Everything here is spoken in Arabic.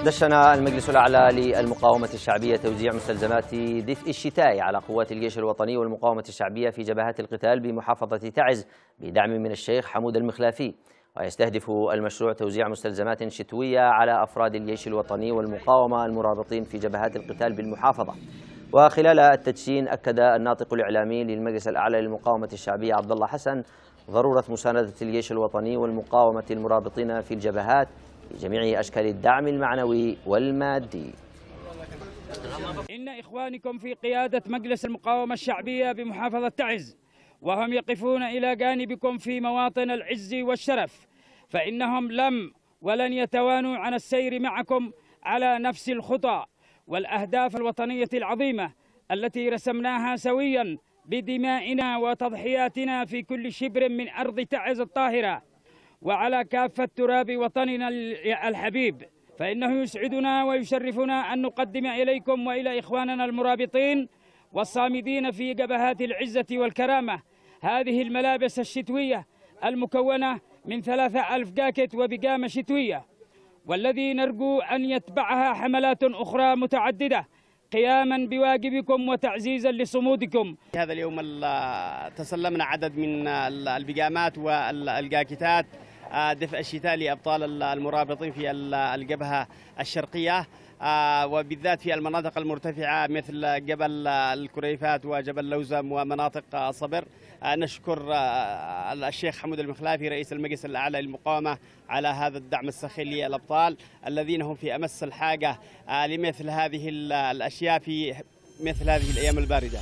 دشن المجلس الأعلى للمقاومة الشعبية توزيع مستلزمات دفء الشتاء على قوات الجيش الوطني والمقاومة الشعبية في جبهات القتال بمحافظة تعز بدعم من الشيخ حمود المخلافي. ويستهدف المشروع توزيع مستلزمات شتوية على أفراد الجيش الوطني والمقاومة المرابطين في جبهات القتال بالمحافظة. وخلال التدشين أكد الناطق الإعلامي للمجلس الأعلى للمقاومة الشعبية عبد الله حسن ضرورة مساندة الجيش الوطني والمقاومة المرابطين في الجبهات بجميع أشكال الدعم المعنوي والمادي. إن إخوانكم في قيادة مجلس المقاومة الشعبية بمحافظة تعز وهم يقفون إلى جانبكم في مواطن العز والشرف فإنهم لم ولن يتوانوا عن السير معكم على نفس الخطى والأهداف الوطنية العظيمة التي رسمناها سويا بدمائنا وتضحياتنا في كل شبر من أرض تعز الطاهرة. وعلى كافة تراب وطننا الحبيب فإنه يسعدنا ويشرفنا أن نقدم إليكم وإلى إخواننا المرابطين والصامدين في جبهات العزة والكرامة هذه الملابس الشتوية المكونة من ثلاثة ألف جاكيت وبقامة شتوية والذي نرجو أن يتبعها حملات أخرى متعددة قياما بواجبكم وتعزيزا لصمودكم. هذا اليوم تسلمنا عدد من البقامات والجاكيتات دفء الشتاء لأبطال المرابطين في الجبهه الشرقية. وبالذات في المناطق المرتفعة مثل جبل الكريفات وجبل لوزم ومناطق صبر. نشكر الشيخ حمود المخلافي رئيس المجلس الأعلى للمقاومة على هذا الدعم السخي للأبطال الذين هم في أمس الحاجة لمثل هذه الأشياء في مثل هذه الأيام الباردة.